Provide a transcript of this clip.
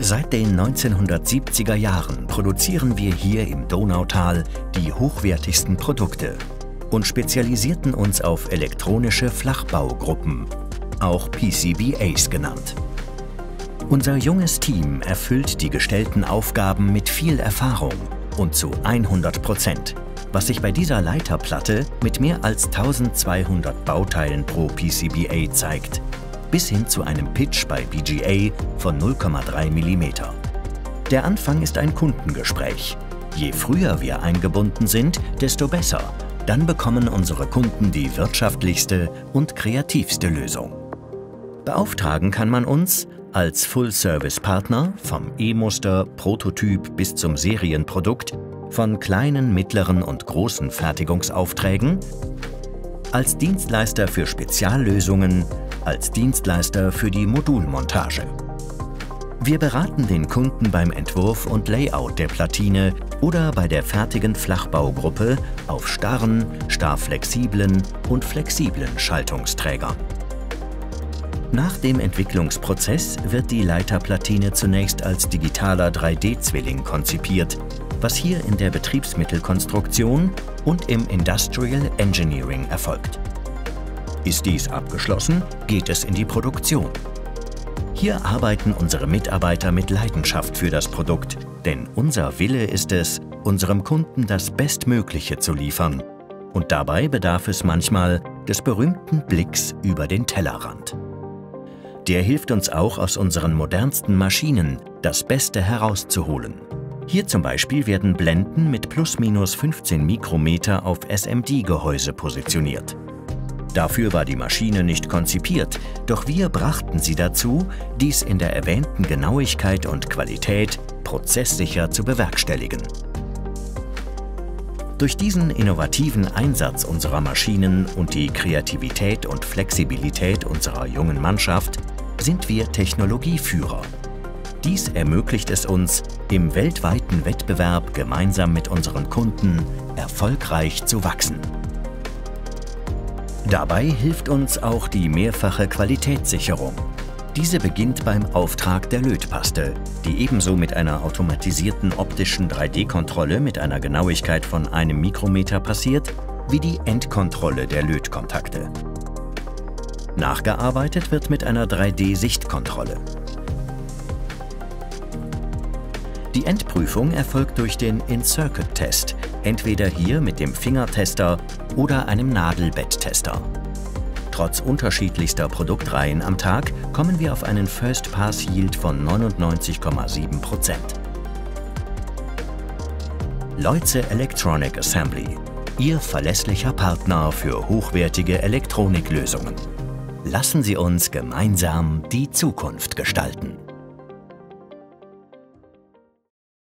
Seit den 1970er Jahren produzieren wir hier im Donautal die hochwertigsten Produkte und spezialisierten uns auf elektronische Flachbaugruppen, auch PCBAs genannt. Unser junges Team erfüllt die gestellten Aufgaben mit viel Erfahrung und zu 100 Prozent, was sich bei dieser Leiterplatte mit mehr als 1200 Bauteilen pro PCBA zeigt bis hin zu einem Pitch bei BGA von 0,3 mm. Der Anfang ist ein Kundengespräch. Je früher wir eingebunden sind, desto besser. Dann bekommen unsere Kunden die wirtschaftlichste und kreativste Lösung. Beauftragen kann man uns als Full-Service-Partner vom E-Muster, Prototyp bis zum Serienprodukt, von kleinen, mittleren und großen Fertigungsaufträgen, als Dienstleister für Speziallösungen als Dienstleister für die Modulmontage. Wir beraten den Kunden beim Entwurf und Layout der Platine oder bei der fertigen Flachbaugruppe auf starren, starrflexiblen und flexiblen Schaltungsträgern. Nach dem Entwicklungsprozess wird die Leiterplatine zunächst als digitaler 3D-Zwilling konzipiert, was hier in der Betriebsmittelkonstruktion und im Industrial Engineering erfolgt. Ist dies abgeschlossen, geht es in die Produktion. Hier arbeiten unsere Mitarbeiter mit Leidenschaft für das Produkt, denn unser Wille ist es, unserem Kunden das Bestmögliche zu liefern. Und dabei bedarf es manchmal des berühmten Blicks über den Tellerrand. Der hilft uns auch aus unseren modernsten Maschinen, das Beste herauszuholen. Hier zum Beispiel werden Blenden mit plus minus 15 Mikrometer auf SMD-Gehäuse positioniert. Dafür war die Maschine nicht konzipiert, doch wir brachten sie dazu, dies in der erwähnten Genauigkeit und Qualität prozesssicher zu bewerkstelligen. Durch diesen innovativen Einsatz unserer Maschinen und die Kreativität und Flexibilität unserer jungen Mannschaft sind wir Technologieführer. Dies ermöglicht es uns, im weltweiten Wettbewerb gemeinsam mit unseren Kunden erfolgreich zu wachsen. Dabei hilft uns auch die mehrfache Qualitätssicherung. Diese beginnt beim Auftrag der Lötpaste, die ebenso mit einer automatisierten optischen 3D-Kontrolle mit einer Genauigkeit von einem Mikrometer passiert, wie die Endkontrolle der Lötkontakte. Nachgearbeitet wird mit einer 3D-Sichtkontrolle. Die Endprüfung erfolgt durch den In-Circuit-Test, entweder hier mit dem Fingertester oder einem Nadelbetttester. Trotz unterschiedlichster Produktreihen am Tag kommen wir auf einen First Pass Yield von 99,7%. Leutze Electronic Assembly, Ihr verlässlicher Partner für hochwertige Elektroniklösungen. Lassen Sie uns gemeinsam die Zukunft gestalten.